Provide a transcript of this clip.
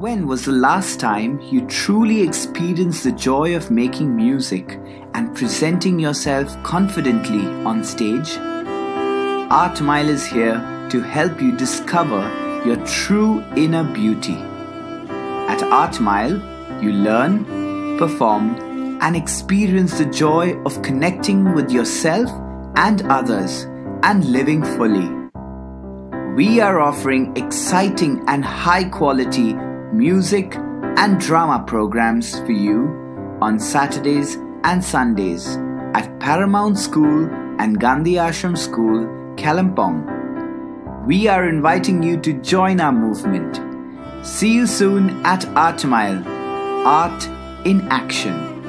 When was the last time you truly experienced the joy of making music and presenting yourself confidently on stage? Art Mile is here to help you discover your true inner beauty. At Art Mile, you learn, perform, and experience the joy of connecting with yourself and others and living fully. We are offering exciting and high quality music, and drama programs for you on Saturdays and Sundays at Paramount School and Gandhi Ashram School, Kalimpong. We are inviting you to join our movement. See you soon at Art Mile, Art in Action.